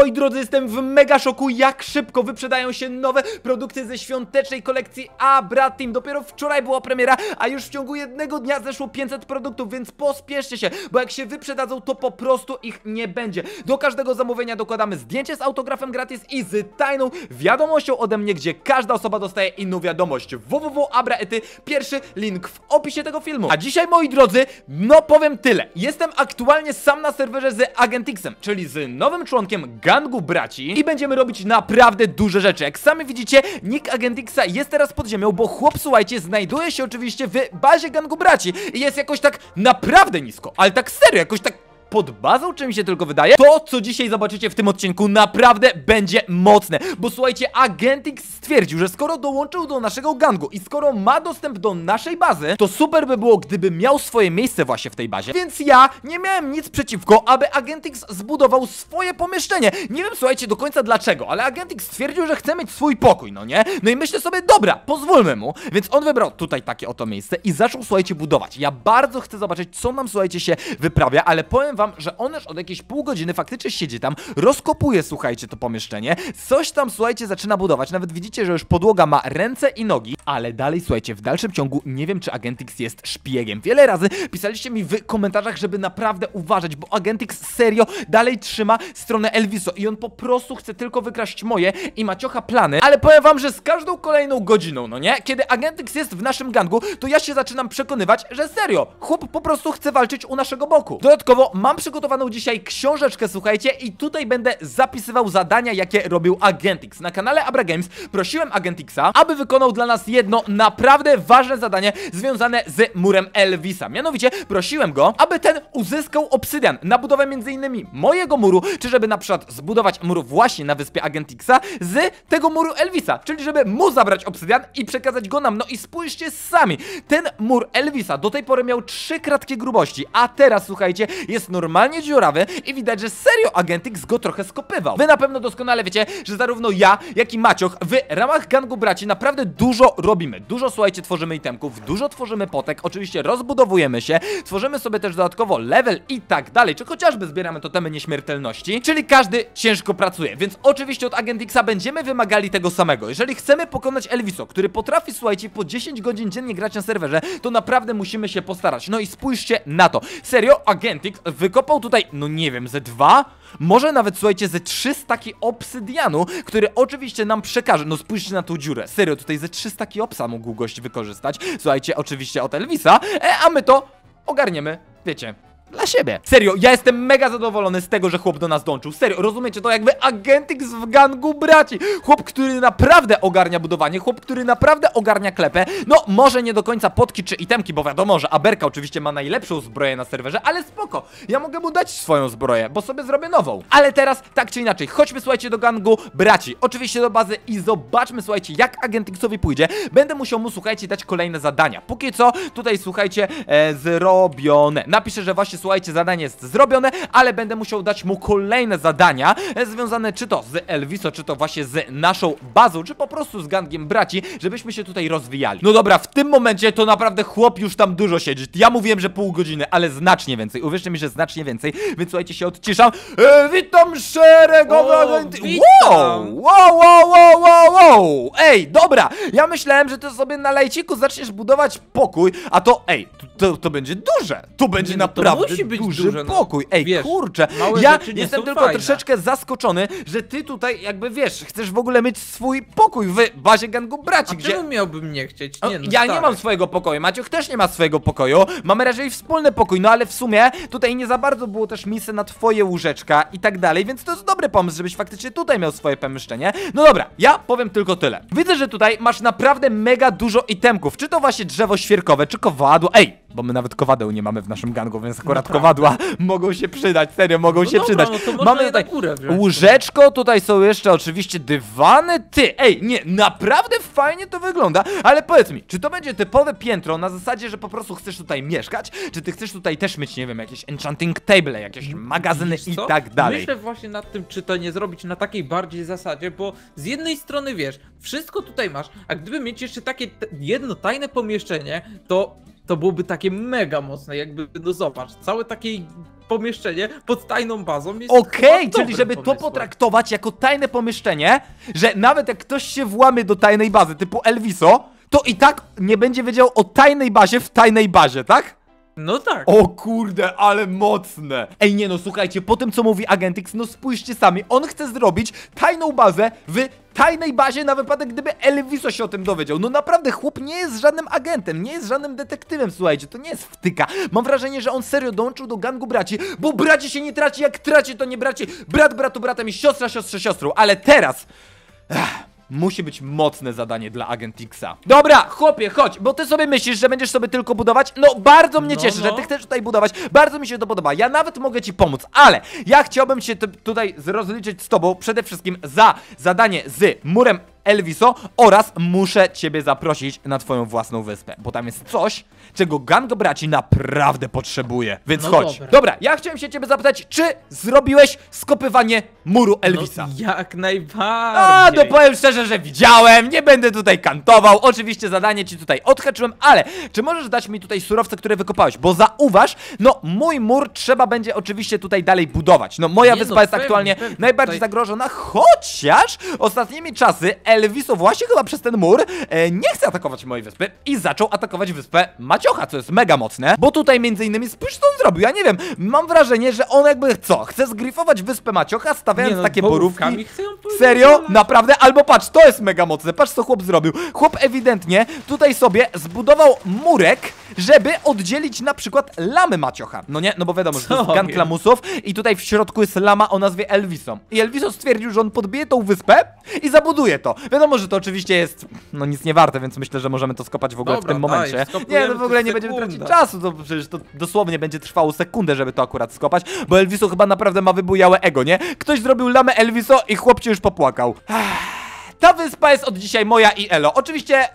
Moi drodzy, jestem w mega szoku, jak szybko wyprzedają się nowe produkty ze świątecznej kolekcji Abra Team. Dopiero wczoraj była premiera, a już w ciągu jednego dnia zeszło 500 produktów, więc pospieszcie się, bo jak się wyprzedadzą, to po prostu ich nie będzie. Do każdego zamówienia dokładamy zdjęcie z autografem gratis i z tajną wiadomością ode mnie, gdzie każda osoba dostaje inną wiadomość. www.abraety, pierwszy link w opisie tego filmu. A dzisiaj, moi drodzy, no powiem tyle. Jestem aktualnie sam na serwerze z Agentixem, czyli z nowym członkiem gangu braci i będziemy robić naprawdę duże rzeczy. Jak sami widzicie, nick Agentixa jest teraz pod ziemią, bo chłop, słuchajcie, znajduje się oczywiście w bazie gangu braci i jest jakoś tak naprawdę nisko, ale tak serio, jakoś tak pod bazą, czy mi się tylko wydaje? To, co dzisiaj zobaczycie w tym odcinku, naprawdę będzie mocne. Bo słuchajcie, Agentix stwierdził, że skoro dołączył do naszego gangu i skoro ma dostęp do naszej bazy, to super by było, gdyby miał swoje miejsce właśnie w tej bazie. Więc ja nie miałem nic przeciwko, aby Agentix zbudował swoje pomieszczenie. Nie wiem, słuchajcie, do końca dlaczego, ale Agentix stwierdził, że chce mieć swój pokój, no nie? No i myślę sobie, dobra, pozwólmy mu. Więc on wybrał tutaj takie oto miejsce i zaczął, słuchajcie, budować. Ja bardzo chcę zobaczyć, co nam, słuchajcie, się wyprawia, ale powiem wam, że on już od jakiejś pół godziny faktycznie siedzi tam, rozkopuje, słuchajcie, to pomieszczenie, coś tam, słuchajcie, zaczyna budować, nawet widzicie, że już podłoga ma ręce i nogi, ale dalej, słuchajcie, w dalszym ciągu nie wiem, czy Agentix jest szpiegiem. Wiele razy pisaliście mi w komentarzach, żeby naprawdę uważać, bo Agentix serio dalej trzyma stronę Elviso i on po prostu chce tylko wykraść moje i Maciocha plany, ale powiem wam, że z każdą kolejną godziną, no nie, kiedy Agentix jest w naszym gangu, to ja się zaczynam przekonywać, że serio, chłop po prostu chce walczyć u naszego boku. Dodatkowo mam przygotowaną dzisiaj książeczkę, słuchajcie, i tutaj będę zapisywał zadania, jakie robił Agentix. Na kanale Abra Games prosiłem Agentixa, aby wykonał dla nas jedno naprawdę ważne zadanie związane z murem Elvisa. Mianowicie prosiłem go, aby ten uzyskał obsydian na budowę m.in. mojego muru, czy żeby na przykład zbudować mur właśnie na wyspie Agentixa z tego muru Elvisa, czyli żeby mu zabrać obsydian i przekazać go nam. No i spójrzcie sami, ten mur Elvisa do tej pory miał trzy kratki grubości, a teraz słuchajcie, jest normalnie dziurawy i widać, że serio Agentix go trochę skopywał. Wy na pewno doskonale wiecie, że zarówno ja, jak i Macioch w ramach gangu braci naprawdę dużo robimy. Dużo, słuchajcie, tworzymy itemków, dużo tworzymy potek, oczywiście rozbudowujemy się, tworzymy sobie też dodatkowo level i tak dalej, czy chociażby zbieramy totemy nieśmiertelności, czyli każdy ciężko pracuje, więc oczywiście od Agentixa będziemy wymagali tego samego. Jeżeli chcemy pokonać Elviso, który potrafi, słuchajcie, po 10 godzin dziennie grać na serwerze, to naprawdę musimy się postarać. No i spójrzcie na to. Serio, Agentix wykopał tutaj, no nie wiem, ze dwa? Może nawet, słuchajcie, ze trzy staki obsydianu, który oczywiście nam przekaże. No spójrzcie na tą dziurę. Serio, tutaj ze trzy staki obsa mógł gość wykorzystać. Słuchajcie, oczywiście od Elvisa, e, a my to ogarniemy, wiecie, dla siebie. Serio, ja jestem mega zadowolony z tego, że chłop do nas dołączył. Serio, rozumiecie to jakby Agentix w gangu braci. Chłop, który naprawdę ogarnia budowanie, chłop, który naprawdę ogarnia klepę. No, może nie do końca potki czy itemki, bo wiadomo, że Aberka oczywiście ma najlepszą zbroję na serwerze, ale spoko. Ja mogę mu dać swoją zbroję, bo sobie zrobię nową. Ale teraz, tak czy inaczej, chodźmy, słuchajcie, do gangu braci. Oczywiście do bazy i zobaczmy, słuchajcie, jak Agentixowi pójdzie. Będę musiał mu, słuchajcie, dać kolejne zadania. Póki co, tutaj, słuchajcie, e, zrobione. Napiszę, że właśnie słuchajcie, zadanie jest zrobione, ale będę musiał dać mu kolejne zadania e, związane czy to z Elviso, czy to właśnie z naszą bazą, czy po prostu z gangiem braci, żebyśmy się tutaj rozwijali. No dobra, w tym momencie to naprawdę chłop już tam dużo siedzi. Ja mówiłem, że pół godziny, ale znacznie więcej. Uwierzcie mi, że znacznie więcej, więc słuchajcie, się odciszam. E, witam O, witam. Wow, wow, wow, wow, wow, wow. Ej, dobra, ja myślałem, że ty sobie na lajciku zaczniesz budować pokój, a to, ej, to, to, to będzie duże. To będzie Nie, no naprawdę musi być duży duże, no. pokój. Ej, Wiesz, kurczę, małe ja rzeczy nie jestem są tylko fajne. troszeczkę zaskoczony, że ty tutaj jakby wiesz, chcesz w ogóle mieć swój pokój w bazie gangu braci, A gdzie... czemu miałbym nie chcieć? Nie, no, ja nie stary. mam swojego pokoju, Maciuch też nie ma swojego pokoju, mamy raczej wspólny pokój, no ale w sumie tutaj nie za bardzo było też miejsce na twoje łóżeczka i tak dalej, więc to jest dobry pomysł, żebyś faktycznie tutaj miał swoje pomieszczenie. No dobra, ja powiem tylko tyle. Widzę, że tutaj masz naprawdę mega dużo itemków, czy to właśnie drzewo świerkowe, czy kowadło, ej, bo my nawet kowadeł nie mamy w naszym gangu, więc akurat Naprawdę? kowadła mogą się przydać, serio, mogą No się dobra, przydać. no to mamy tutaj wziąć. łóżeczko, tutaj są jeszcze oczywiście dywany, ty, ej, nie, naprawdę fajnie to wygląda, ale powiedz mi, czy to będzie typowe piętro na zasadzie, że po prostu chcesz tutaj mieszkać, czy ty chcesz tutaj też mieć, nie wiem, jakieś enchanting table, jakieś magazyny Wiesz i tak dalej. Myślę właśnie nad tym, czy to nie zrobić na takiej bardziej zasadzie, bo z jednej strony wiesz, wszystko tutaj masz, a gdyby mieć jeszcze takie jedno tajne pomieszczenie, to to byłoby takie mega mocne, jakby, no zobacz, całe takie pomieszczenie pod tajną bazą jest Okej, chyba czyli żeby to pomysłem. potraktować jako tajne pomieszczenie, że nawet jak ktoś się włamie do tajnej bazy typu Elviso, to i tak nie będzie wiedział o tajnej bazie w tajnej bazie, tak? No tak. O kurde, ale mocne! Ej, nie no, słuchajcie, po tym co mówi Agent X, no spójrzcie sami, on chce zrobić tajną bazę w tajnej bazie na wypadek, gdyby Elviso się o tym dowiedział. No naprawdę, chłop nie jest żadnym agentem, nie jest żadnym detektywem, słuchajcie, to nie jest wtyka. Mam wrażenie, że on serio dołączył do gangu braci, bo braci się nie traci, jak traci to nie braci. Brat bratu bratem i siostra siostrze siostrą, ale teraz... Ech. Musi być mocne zadanie dla Agent Xa. Dobra, chłopie, chodź, bo ty sobie myślisz, że będziesz sobie tylko budować. No, bardzo mnie No, cieszy, że no. ty chcesz tutaj budować. Bardzo mi się to podoba. Ja nawet mogę ci pomóc, ale ja chciałbym się tutaj z- rozliczyć z tobą przede wszystkim za zadanie z murem Elviso oraz muszę ciebie zaprosić na twoją własną wyspę, bo tam jest coś, czego gang braci naprawdę potrzebuje. Więc No chodź. dobra. Ja chciałem się ciebie zapytać, czy zrobiłeś skopywanie muru Elvisa? No, jak A, najbardziej. no powiem szczerze, że widziałem, nie będę tutaj kantował, oczywiście zadanie ci tutaj odhaczyłem, ale czy możesz dać mi tutaj surowce, które wykopałeś? Bo zauważ, no mój mur trzeba będzie oczywiście tutaj dalej budować. No moja Nie, wyspa no, jest pewnie, aktualnie pewnie, najbardziej tutaj- zagrożona, chociaż ostatnimi czasy Elviso właśnie chyba przez ten mur e, nie chce atakować mojej wyspy i zaczął atakować wyspę Maciocha, co jest mega mocne, bo tutaj między innymi spójrz co on zrobił, ja nie wiem, mam wrażenie, że on jakby co, chce zgrifować wyspę Maciocha, stawiając Nie no, takie borówki. Serio? Naprawdę? Albo patrz, to jest mega mocne. Patrz, co chłop zrobił. Chłop ewidentnie tutaj sobie zbudował murek, żeby oddzielić na przykład lamy Maciocha. No nie? No bo wiadomo, że to jest gang jest? lamusów i tutaj w środku jest lama o nazwie Elviso. I Elviso stwierdził, że on podbije tą wyspę i zabuduje to. Wiadomo, że to oczywiście jest, no nic nie warte, więc myślę, że możemy to skopać w ogóle Dobra, w tym daj, momencie. Nie, skopujemy no w ogóle nie będziemy tracić czasu, to przecież to dosłownie będzie trwało sekundę, żeby to akurat skopać, bo Elviso chyba naprawdę ma wybujałe ego, nie? Ktoś zrobił lamę Elviso i chłopcie już popłakał. Ta wyspa jest od dzisiaj moja i Elo. Oczywiście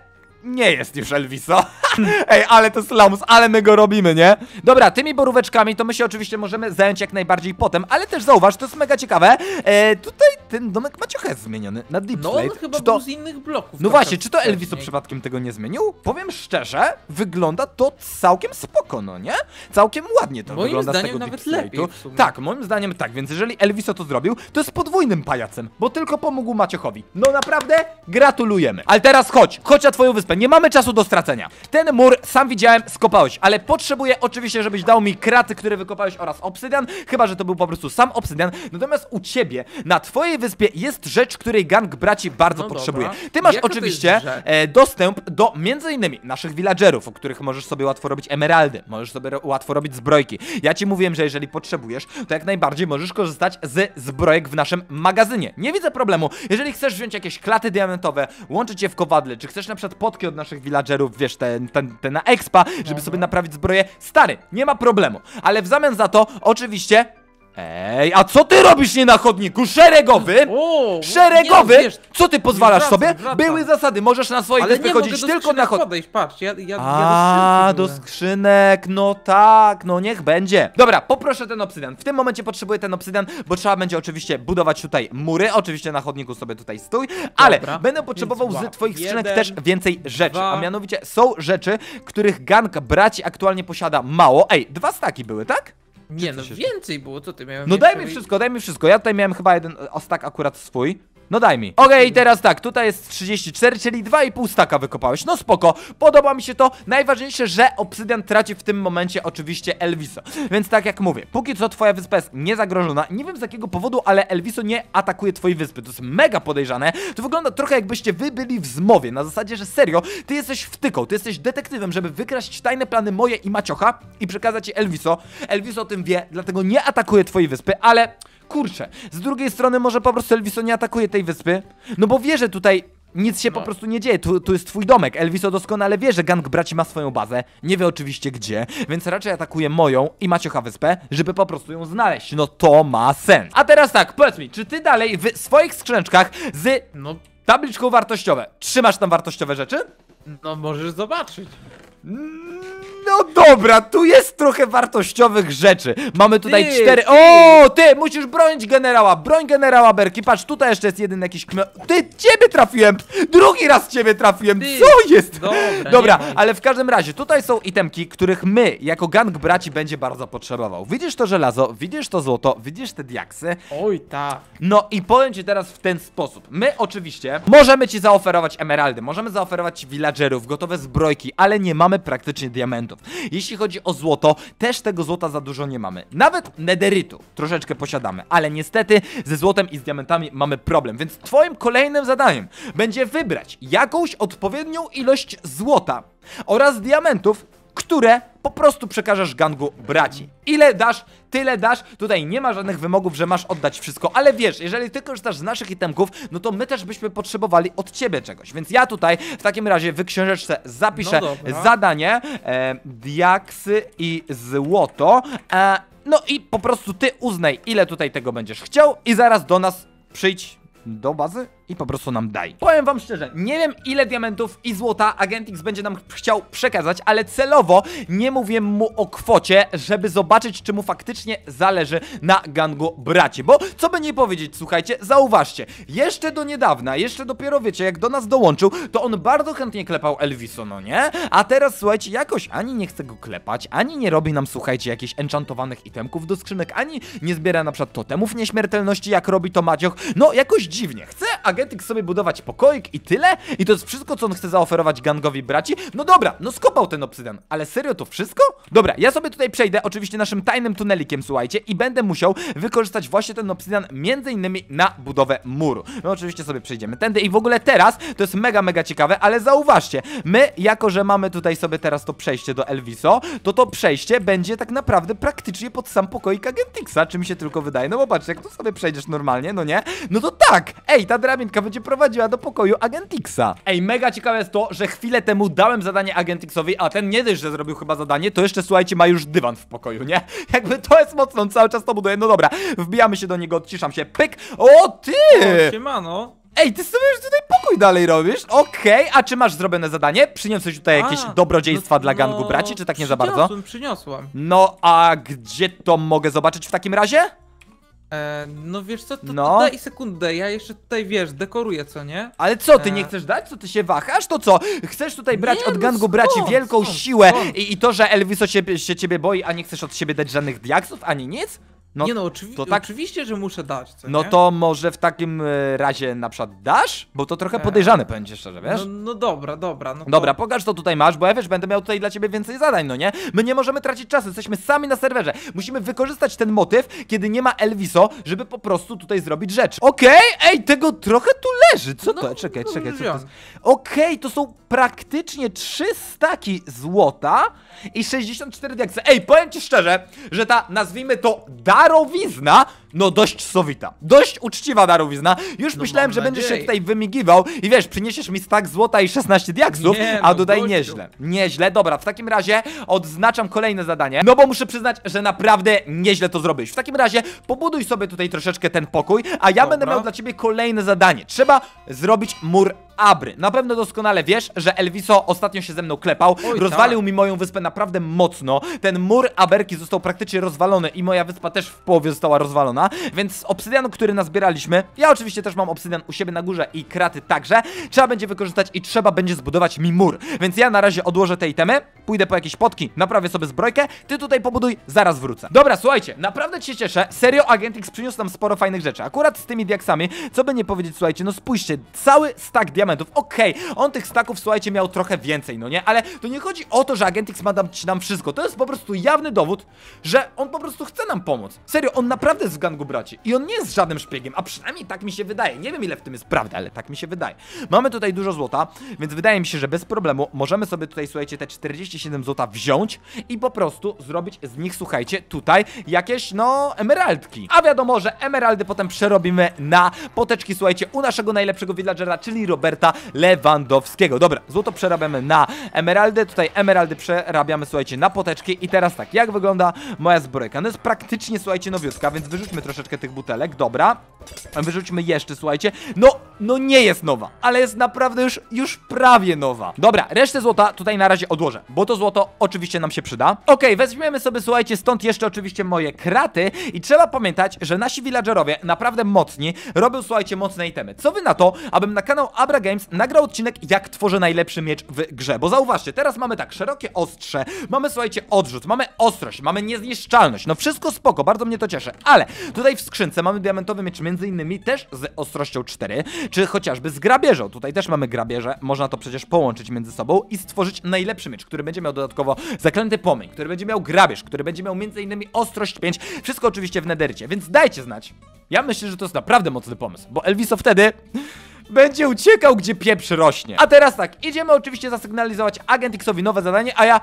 nie jest już Elviso. Ej, ale to jest lamus, ale my go robimy, nie? Dobra, tymi boróweczkami to my się oczywiście możemy zająć jak najbardziej potem, ale też zauważ, to jest mega ciekawe. E, tutaj ten domek ma ciuchę zmieniony na Deep No on Slate. chyba Czy to... był z innych bloków. No właśnie, czy to Elviso przypadkiem tego nie zmienił? Powiem szczerze, wygląda to całkiem spoko, no nie? Całkiem ładnie to Moim wygląda z zdaniem tego nawet lepiej. Tak, moim zdaniem tak, więc jeżeli Elviso to zrobił, to jest podwójnym pajacem, bo tylko pomógł Maciochowi. No naprawdę, gratulujemy. Ale teraz chodź, chodź na twoją wyspę, nie mamy czasu do stracenia. Ten mur, sam widziałem, skopałeś, ale potrzebuję oczywiście, żebyś dał mi kraty, które wykopałeś oraz obsydian, chyba, że to był po prostu sam obsydian. Natomiast u ciebie, na twojej wyspie jest rzecz, której gang braci bardzo No potrzebuje. dobra. Ty masz Jaka oczywiście e, dostęp do między innymi naszych villagerów, o których możesz sobie łatwo robić emeraldy, możesz sobie łatwo robić zbrojki. Ja ci mówiłem, że jeżeli potrzebujesz, to jak najbardziej możesz korzystać z zbrojek w naszym magazynie. Nie widzę problemu. Jeżeli chcesz wziąć jakieś klaty diamentowe, łączyć je w kowadle, czy chcesz na przykład potki od naszych villagerów, wiesz, te, te, te na expa, żeby sobie naprawić zbroję, stary, nie ma problemu. Ale w zamian za to, oczywiście... Ej, a co ty robisz nie na chodniku? Szeregowy? O, Szeregowy? nie, wiesz, Co ty pozwalasz wracam, sobie? wracam. Były zasady, możesz na nie mogę chodzić do tylko na skrzynek chod... podejść, patrz, ja, ja, A, ja do do skrzynki skrzynek, no tak, no niech będzie. Dobra, poproszę ten obsydian. W tym momencie potrzebuję ten obsydian, bo trzeba będzie oczywiście budować tutaj mury. Oczywiście na chodniku sobie tutaj stój, ale Dobra, będę potrzebował więc z łap. twoich skrzynek Jeden, też więcej rzeczy. dwa. A mianowicie są rzeczy, których gang braci aktualnie posiada mało. Ej, dwa staki były, tak? Nie, no więcej było, co ty miałem No daj mi wszystko, daj mi wszystko. Ja tutaj miałem chyba jeden ostak akurat swój. No daj mi. Okej, i teraz tak, tutaj jest 34, czyli 2,5 staka wykopałeś. No spoko, podoba mi się to. Najważniejsze, że obsydian traci w tym momencie oczywiście Elviso. Więc tak jak mówię, póki co twoja wyspa jest niezagrożona. Nie wiem z jakiego powodu, ale Elviso nie atakuje twojej wyspy. To jest mega podejrzane. To wygląda trochę jakbyście wy byli w zmowie. Na zasadzie, że serio, ty jesteś wtyką, ty jesteś detektywem, żeby wykraść tajne plany moje i Maciocha i przekazać je Elviso. Elviso o tym wie, dlatego nie atakuje twojej wyspy, ale kurczę, z drugiej strony może po prostu Elviso nie atakuje tej wyspy, no bo wie, że tutaj nic się po No. prostu nie dzieje, tu, tu jest twój domek. Elviso doskonale wie, że gang braci ma swoją bazę, nie wie oczywiście gdzie, więc raczej atakuje moją i Maciocha wyspę, żeby po prostu ją znaleźć. No to ma sens. A teraz tak, powiedz mi, czy ty dalej w swoich skrzyneczkach z No, tabliczką wartościowe trzymasz tam wartościowe rzeczy? no możesz zobaczyć. No No dobra, tu jest trochę wartościowych rzeczy. Mamy tutaj Ty, cztery. O, ty musisz bronić generała. Broń generała Berki. Patrz, tutaj jeszcze jest jeden jakiś. Ty, ciebie trafiłem. Drugi raz ciebie trafiłem. Ty. Co jest? Dobra, Dobra, ale w każdym razie, tutaj są itemki, których my, jako gang braci, będzie bardzo potrzebował. Widzisz to żelazo, widzisz to złoto, widzisz te diaksy. Oj, tak. No i powiem ci teraz w ten sposób. My oczywiście możemy ci zaoferować emeraldy, możemy zaoferować ci villagerów, gotowe zbrojki, ale nie mamy praktycznie diamentów. Jeśli chodzi o złoto, też tego złota za dużo nie mamy. Nawet nederytu troszeczkę posiadamy, ale niestety ze złotem i z diamentami mamy problem. Więc twoim kolejnym zadaniem będzie wybrać jakąś odpowiednią ilość złota oraz diamentów, które po prostu przekażesz gangu braci. Ile dasz, tyle dasz. Tutaj nie ma żadnych wymogów, że masz oddać wszystko, ale wiesz, jeżeli ty korzystasz z naszych itemków, no to my też byśmy potrzebowali od ciebie czegoś. Więc ja tutaj w takim razie w książeczce zapiszę No zadanie e, diaksy i złoto. E, no i po prostu ty uznaj, ile tutaj tego będziesz chciał i zaraz do nas przyjdź do bazy i po prostu nam daj. Powiem wam szczerze, nie wiem ile diamentów i złota Agent X będzie nam chciał przekazać, ale celowo nie mówię mu o kwocie, żeby zobaczyć czy mu faktycznie zależy na gangu braci. Bo co by nie powiedzieć, słuchajcie, zauważcie, jeszcze do niedawna, jeszcze dopiero wiecie, jak do nas dołączył, to on bardzo chętnie klepał Elviso, no nie? A teraz słuchajcie, jakoś ani nie chce go klepać, ani nie robi nam, słuchajcie, jakichś enchantowanych itemków do skrzynek, ani nie zbiera na przykład totemów nieśmiertelności, jak robi to Macioch. No, jakoś dziwnie. Chce Agentyk sobie budować pokoik i tyle? I to jest wszystko, co on chce zaoferować gangowi braci? No dobra, no skopał ten obsydian, ale serio to wszystko? Dobra, ja sobie tutaj przejdę, oczywiście naszym tajnym tunelikiem, słuchajcie, i będę musiał wykorzystać właśnie ten obsydian między innymi na budowę muru. No oczywiście sobie przejdziemy tędy i w ogóle teraz, to jest mega, mega ciekawe, ale zauważcie, my, jako że mamy tutaj sobie teraz to przejście do Elviso, to to przejście będzie tak naprawdę praktycznie pod sam pokoik Agentixa, czy mi się tylko wydaje, no bo patrz, jak tu sobie przejdziesz normalnie, no nie? No to tak, ej, ta drabinka będzie prowadziła do pokoju Agentixa. Ej, mega ciekawe jest to, że chwilę temu dałem zadanie Agentixowi, a ten nie dość, że zrobił chyba zadanie, to jeszcze, słuchajcie, ma już dywan w pokoju, nie? Jakby to jest mocno, on cały czas to buduje, no dobra, wbijamy się do niego, odciszam się, pyk, o ty! O, siemano. Ej, ty sobie już tutaj pokój dalej robisz? Okej, a czy masz zrobione zadanie? Przyniosłeś tutaj jakieś A, dobrodziejstwa no- dla gangu no, braci, czy tak nie za bardzo? Przyniosłem, przyniosłem. No, a gdzie to mogę zobaczyć w takim razie? E, no wiesz co, to, No. to daj sekundę, ja jeszcze tutaj, wiesz, dekoruję, co nie? Ale co, ty E. nie chcesz dać? Co ty się wahasz? To co? Chcesz tutaj brać Nie, od no gangu skąd, braci wielką skąd, siłę skąd? I, i to, że Elviso się, się ciebie boi, a nie chcesz od siebie dać żadnych diaksów, ani nic? No, nie no, oczywi to tak- oczywiście, że muszę dać, co no nie? to może w takim e, razie na przykład dasz? Bo to trochę E. podejrzane, powiem ci szczerze, wiesz? No, no dobra, dobra, no to... Dobra, pokaż co tutaj masz, bo ja wiesz, będę miał tutaj dla ciebie więcej zadań, no nie? My nie możemy tracić czasu, jesteśmy sami na serwerze. Musimy wykorzystać ten motyw, kiedy nie ma Elviso, żeby po prostu tutaj zrobić rzecz. Okej, ej, tego trochę tu leży. Co to? No, Czekaj, no, czekaj, co to jest? Okej, to są praktycznie trzy staki złota i 64 diaksy. Ej, powiem ci szczerze, że ta, nazwijmy to, darowizna, no dość sowita. Dość uczciwa darowizna. Już No, myślałem, że będziesz się tutaj wymigiwał i wiesz, przyniesiesz mi stak złota i 16 diaksów, Nie, a no, tutaj gościu. nieźle. Nieźle, dobra, w takim razie odznaczam kolejne zadanie, no bo muszę przyznać, że naprawdę nieźle to zrobisz. W takim razie pobuduj sobie tutaj troszeczkę ten pokój, a ja Dobra. będę miał dla ciebie kolejne zadanie. Trzeba zrobić mur Abry. Na pewno doskonale wiesz, że Elviso ostatnio się ze mną klepał, Oj, rozwalił tak. mi moją wyspę naprawdę mocno. Ten mur Aberki został praktycznie rozwalony i moja wyspa też w połowie została rozwalona, więc z obsydianu, który nazbieraliśmy, ja oczywiście też mam obsydian u siebie na górze i kraty także, trzeba będzie wykorzystać i trzeba będzie zbudować mi mur. Więc ja na razie odłożę te itemy, pójdę po jakieś potki, naprawię sobie zbrojkę, ty tutaj pobuduj, zaraz wrócę. Dobra, słuchajcie, naprawdę się cieszę, serio Agent X przyniósł nam sporo fajnych rzeczy, akurat z tymi diaksami, co by nie powiedzieć, słuchajcie, no spójrzcie, cały stack diamentów, okej, on tych stacków, słuchajcie, miał trochę więcej, no nie, ale to nie chodzi o to, że Agent X ma dać nam wszystko, to jest po prostu jawny dowód, że on po prostu chce nam pomóc. Serio, on naprawdę jest z gangu braci i on nie jest żadnym szpiegiem, a przynajmniej tak mi się wydaje, nie wiem ile w tym jest prawdy, ale tak mi się wydaje. Mamy tutaj dużo złota, więc wydaje mi się, że bez problemu możemy sobie tutaj, słuchajcie, te 47 złota wziąć i po prostu zrobić z nich, słuchajcie, tutaj jakieś, no, emeraldki. A wiadomo, że emeraldy potem przerobimy na poteczki, słuchajcie, u naszego najlepszego villagera, czyli Roberta Lewandowskiego. Dobra, złoto przerabiamy na emeraldy, tutaj emeraldy przerabiamy, słuchajcie, na poteczki i teraz tak, jak wygląda moja zbrojka? No jest praktycznie, słuchajcie, nowiutka, więc wyrzućmy troszeczkę tych butelek, dobra. Wyrzućmy jeszcze, słuchajcie. No, no nie jest nowa, ale jest naprawdę już, już prawie nowa. Dobra, resztę złota tutaj na razie odłożę, bo to złoto oczywiście nam się przyda. Okej, weźmiemy sobie, słuchajcie, stąd jeszcze oczywiście moje kraty i trzeba pamiętać, że nasi villagerowie naprawdę mocni robią, słuchajcie, mocne itemy. Co wy na to, abym na kanał Abra Games nagrał odcinek, jak tworzę najlepszy miecz w grze? Bo zauważcie, teraz mamy tak, szerokie ostrze, mamy, słuchajcie, odrzut, mamy ostrość, mamy niezniszczalność, no wszystko spoko, bardzo mnie to cieszy, ale tutaj w skrzynce mamy diamentowy miecz między innymi też z ostrością 4, czy chociażby z grabieżą, tutaj też mamy grabieżę, można to przecież połączyć między sobą i stworzyć najlepszy miecz, który będzie miał dodatkowo zaklęty płomień, który będzie miał grabież, który będzie miał między innymi ostrość 5, wszystko oczywiście w nedercie, więc dajcie znać. Ja myślę, że to jest naprawdę mocny pomysł, bo Elviso wtedy będzie uciekał, gdzie pieprz rośnie. A teraz tak, idziemy oczywiście zasygnalizować Agent Xowi nowe zadanie, a ja...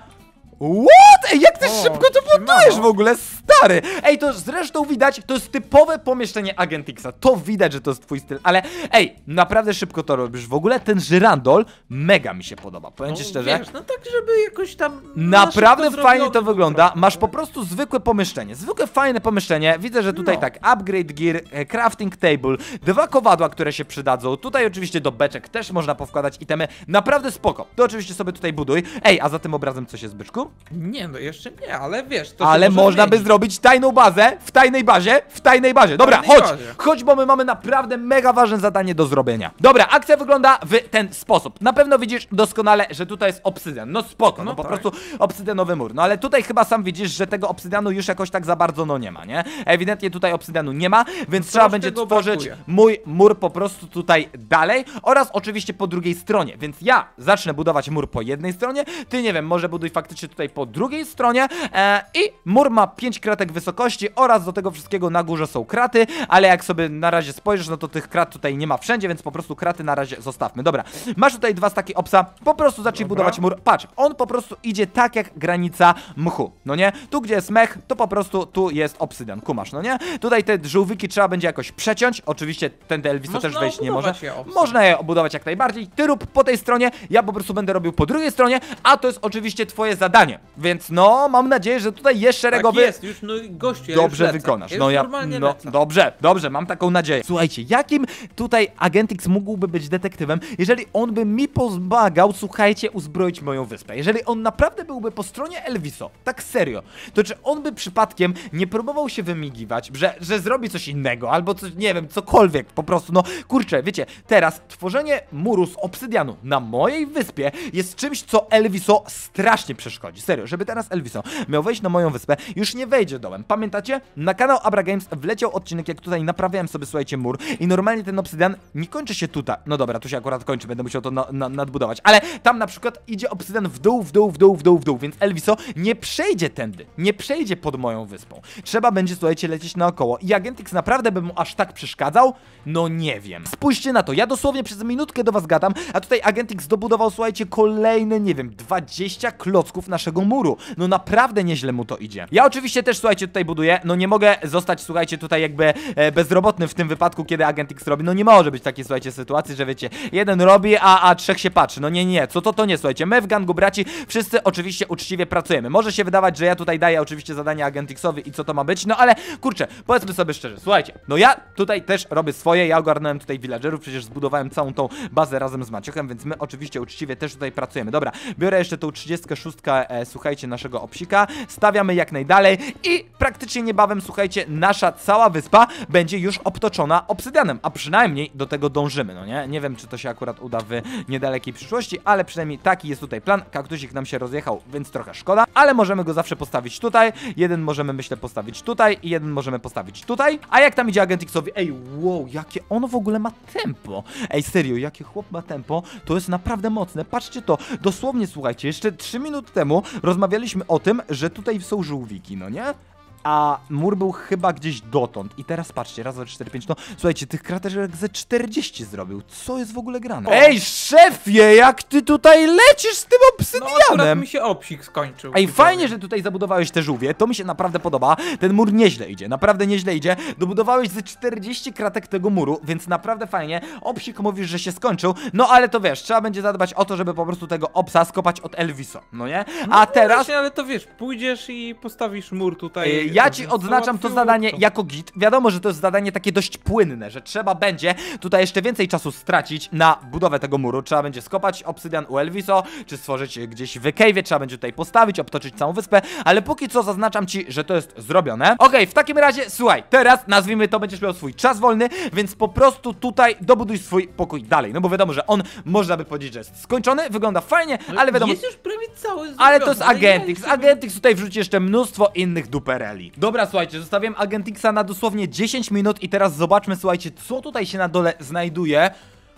What? Ej, jak ty O, szybko to budujesz w ogóle, stary! Ej, to zresztą widać, to jest typowe pomieszczenie Agent Xa. To widać, że to jest twój styl, ale ej, naprawdę szybko to robisz. W ogóle ten żyrandol mega mi się podoba, powiem ci No, szczerze. Wiesz, no tak, żeby jakoś tam... Naprawdę fajnie to wygląda. Masz po prostu zwykłe pomieszczenie. Zwykłe, fajne pomieszczenie. Widzę, że tutaj No. tak, upgrade gear, e, crafting table, dwa kowadła, które się przydadzą. Tutaj oczywiście do beczek też można powkładać itemy. Naprawdę spoko. To oczywiście sobie tutaj buduj. Ej, a za tym obrazem coś jest, byczku? Nie, no jeszcze nie, ale wiesz, to Ale może można by zmienić. zrobić tajną bazę w tajnej bazie, w tajnej bazie. Dobra, tajnej chodź, bazie. chodź, bo my mamy naprawdę mega ważne zadanie do zrobienia. Dobra, akcja wygląda w ten sposób. Na pewno widzisz doskonale, że tutaj jest obsydian. No spoko, no, No po tak. prostu obsydianowy mur. No ale tutaj chyba sam widzisz, że tego obsydianu już jakoś tak za bardzo no nie ma, nie? Ewidentnie tutaj obsydianu nie ma, więc trzeba Troszkę będzie tworzyć brakuje. mój mur po prostu tutaj dalej oraz oczywiście po drugiej stronie, więc ja zacznę budować mur po jednej stronie, ty nie wiem, może buduj faktycznie tutaj po drugiej stronie e, i mur ma 5 kratek wysokości oraz do tego wszystkiego na górze są kraty, ale jak sobie na razie spojrzysz, no to tych krat tutaj nie ma wszędzie, więc po prostu kraty na razie zostawmy. Dobra, masz tutaj dwa staki obsa, po prostu zacznij Dobra. budować mur. Patrz, on po prostu idzie tak jak granica mchu, no nie? Tu gdzie jest mech, to po prostu tu jest obsydian, kumasz, no nie? Tutaj te żółwiki trzeba będzie jakoś przeciąć, oczywiście ten Elviso Można też wejść nie może. je. Można je obudować jak najbardziej, ty rób po tej stronie, ja po prostu będę robił po drugiej stronie, a to jest oczywiście twoje zadanie, więc no, mam nadzieję, że tutaj jest szeregowy... Tak jest, już no gościu, ja Dobrze już wykonasz. Ja No ja. No, dobrze, dobrze, mam taką nadzieję. Słuchajcie, jakim tutaj Agentix mógłby być detektywem, jeżeli on by mi pomagał, słuchajcie, uzbroić moją wyspę? Jeżeli on naprawdę byłby po stronie Elviso, tak serio, to czy on by przypadkiem nie próbował się wymigiwać, że, że zrobi coś innego, albo coś, nie wiem, cokolwiek, po prostu, no kurczę, wiecie, teraz tworzenie muru z obsydianu na mojej wyspie jest czymś, co Elviso strasznie przeszkodzi. Serio, żeby teraz Elviso miał wejść na moją wyspę, już nie wejdzie dołem. Pamiętacie? Na kanał Abra Games wleciał odcinek, jak tutaj naprawiałem sobie, słuchajcie, mur i normalnie ten obsydian nie kończy się tutaj. No dobra, tu się akurat kończy, będę musiał to na, na, nadbudować, ale tam na przykład idzie obsydian w dół, w dół, w dół, w dół, w dół, więc Elviso nie przejdzie tędy, nie przejdzie pod moją wyspą. Trzeba będzie, słuchajcie, lecieć naokoło i Agentix naprawdę by mu aż tak przeszkadzał? No nie wiem. Spójrzcie na to, ja dosłownie przez minutkę do was gadam, a tutaj Agentix dobudował, słuchajcie, kolejne, nie wiem, 20 klocków naszego muru. No naprawdę nieźle mu to idzie. Ja oczywiście też, słuchajcie, tutaj buduję, no nie mogę zostać, słuchajcie, tutaj jakby e, bezrobotny w tym wypadku, kiedy Agentix robi. No nie może być takiej, słuchajcie, sytuacji, że wiecie, jeden robi, a, a trzech się patrzy. No nie, nie, co to to nie, słuchajcie, my w gangu braci wszyscy oczywiście uczciwie pracujemy. Może się wydawać, że ja tutaj daję oczywiście zadanie Agentixowi i co to ma być, no ale kurczę, powiedzmy sobie szczerze, słuchajcie, no ja tutaj też robię swoje, ja ogarnąłem tutaj villagerów, przecież zbudowałem całą tą bazę razem z Maciochem, więc my oczywiście uczciwie też tutaj pracujemy. Dobra, biorę jeszcze tą 36, e, słuchajcie, naszego obsika, stawiamy jak najdalej i praktycznie niebawem, słuchajcie, nasza cała wyspa będzie już obtoczona obsydianem, a przynajmniej do tego dążymy, no nie? Nie wiem, czy to się akurat uda w niedalekiej przyszłości, ale przynajmniej taki jest tutaj plan. Kaktusik nam się rozjechał, więc trochę szkoda, ale możemy go zawsze postawić tutaj, jeden możemy, myślę, postawić tutaj i jeden możemy postawić tutaj. A jak tam idzie Agent Xowi? Ej, wow, jakie on w ogóle ma tempo. Ej, serio, jakie chłop ma tempo, to jest naprawdę mocne. Patrzcie to, dosłownie, słuchajcie, jeszcze 3 minuty temu rozmawialiśmy o tym, że tutaj są żółwiki, no nie? A mur był chyba gdzieś dotąd. I teraz patrzcie, raz, dwa, trzy, cztery, pięć, no słuchajcie, tych kraterek ze 40 zrobił. Co jest w ogóle grane? O. Ej, szefie, jak ty tutaj lecisz z tym No akurat obsydianem? mi się obsik skończył. Ej, fajnie, że tutaj zabudowałeś te żółwie, to mi się naprawdę podoba. Ten mur nieźle idzie, naprawdę nieźle idzie. Dobudowałeś ze 40 kratek tego muru, więc naprawdę fajnie. Obsik mówisz, że się skończył, no ale to wiesz, trzeba będzie zadbać o to, żeby po prostu tego obsa skopać od Elviso, no nie? A No teraz... Właśnie, ale to wiesz, pójdziesz i postawisz mur tutaj. Ej, Ja ci odznaczam to zadanie jako git. Wiadomo, że to jest zadanie takie dość płynne, że trzeba będzie tutaj jeszcze więcej czasu stracić na budowę tego muru. Trzeba będzie skopać obsydian u Elviso, czy stworzyć gdzieś w cave'ie, trzeba będzie tutaj postawić, obtoczyć całą wyspę, ale póki co zaznaczam ci, że to jest zrobione. Okej, w takim razie, słuchaj, teraz nazwijmy to, będziesz miał swój czas wolny, więc po prostu tutaj dobuduj swój pokój dalej, no bo wiadomo, że on, można by powiedzieć, że jest skończony, wygląda fajnie, ale wiadomo, Jest już prawie cały ale to jest zrobiony, ja Agentix. Agentix tutaj wrzuci jeszcze mnóstwo innych dupereli. Dobra, słuchajcie, zostawiam Agentixa na dosłownie 10 minut i teraz zobaczmy, słuchajcie, co tutaj się na dole znajduje.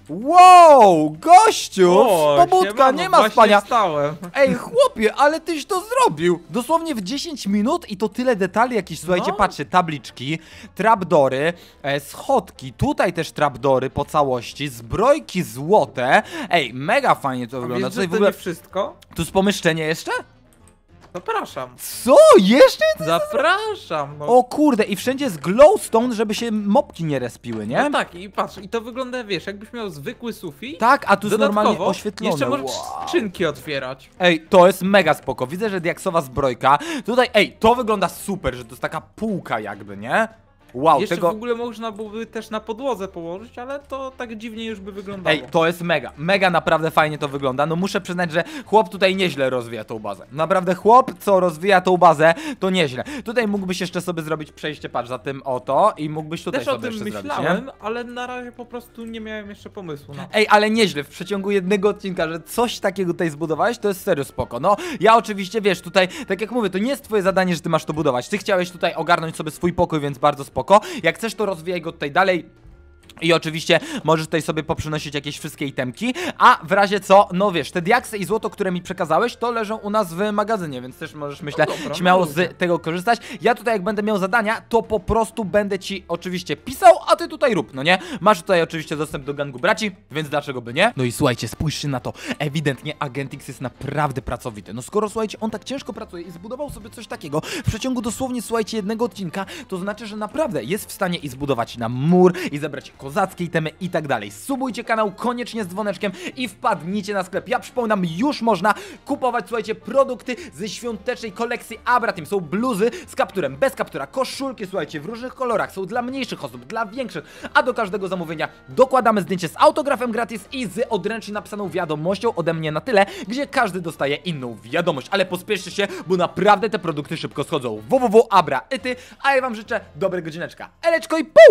Wow, gościu! O, Pobudka, nie ma spania. Wstałem. Ej, chłopie, ale tyś to zrobił! Dosłownie w 10 minut i to tyle detali jakieś, słuchajcie, No. patrzcie, tabliczki, trapdory, e, schodki, tutaj też trapdory po całości, zbrojki złote. Ej, mega fajnie to wygląda. Wiesz, Tutaj w to ogóle... nie wszystko? Tu jest pomieszczenie jeszcze? Zapraszam. Co? Jeszcze? Zapraszam. No. O kurde, i wszędzie jest glowstone, żeby się mopki nie respiły, nie? No tak, i patrz, i to wygląda, wiesz, jakbyś miał zwykły sufit. Tak, a tu jest normalnie oświetlone. Jeszcze możesz Wow. skrzynki otwierać. Ej, to jest mega spoko. Widzę, że diaksowa zbrojka. Tutaj, ej, to wygląda super, że to jest taka półka jakby, nie? Wow, Jeszcze tego... w ogóle można byłoby też na podłodze położyć, ale to tak dziwnie już by wyglądało. Ej, to jest mega, mega naprawdę fajnie to wygląda. No muszę przyznać, że chłop tutaj nieźle rozwija tą bazę. Naprawdę chłop, co rozwija tą bazę, to nieźle. Tutaj mógłbyś jeszcze sobie zrobić przejście, patrz, za tym oto i mógłbyś tutaj Też o sobie tym jeszcze myślałem, zrobić, nie? ale na razie po prostu nie miałem jeszcze pomysłu na to. Ej, ale nieźle, w przeciągu jednego odcinka, że coś takiego tutaj zbudowałeś, to jest serio spoko. No, ja oczywiście, wiesz, tutaj, tak jak mówię, to nie jest twoje zadanie, że ty masz to budować. Ty chciałeś tutaj ogarnąć sobie swój pokój, więc bardzo spoko. Jak chcesz, to rozwijaj go tutaj dalej. I oczywiście możesz tutaj sobie poprzynosić jakieś wszystkie itemki, a w razie co, no wiesz, te diaksy i złoto, które mi przekazałeś, to leżą u nas w magazynie, więc też możesz, myślę, No dobra, śmiało no z tego korzystać. Ja tutaj jak będę miał zadania, to po prostu będę ci oczywiście pisał, a ty tutaj rób, no nie? Masz tutaj oczywiście dostęp do gangu braci, więc dlaczego by nie? No i słuchajcie, spójrzcie na to. Ewidentnie Agentix jest naprawdę pracowity. No skoro, słuchajcie, on tak ciężko pracuje i zbudował sobie coś takiego w przeciągu dosłownie, słuchajcie, jednego odcinka, to znaczy, że naprawdę jest w stanie i zbudować nam mur, i zebrać kozackie itemy i tak dalej. Subujcie kanał koniecznie z dzwoneczkiem i wpadnijcie na sklep. Ja przypominam, już można kupować, słuchajcie, produkty ze świątecznej kolekcji Abratim. Są bluzy z kapturem, bez kaptura, koszulki, słuchajcie, w różnych kolorach. Są dla mniejszych osób, dla większych, a do każdego zamówienia dokładamy zdjęcie z autografem gratis i z odręcznie napisaną wiadomością ode mnie na tyle, gdzie każdy dostaje inną wiadomość. Ale pospieszcie się, bo naprawdę te produkty szybko schodzą. www.abra.ity, a ja wam życzę dobrego godzineczka. Eleczko i pół!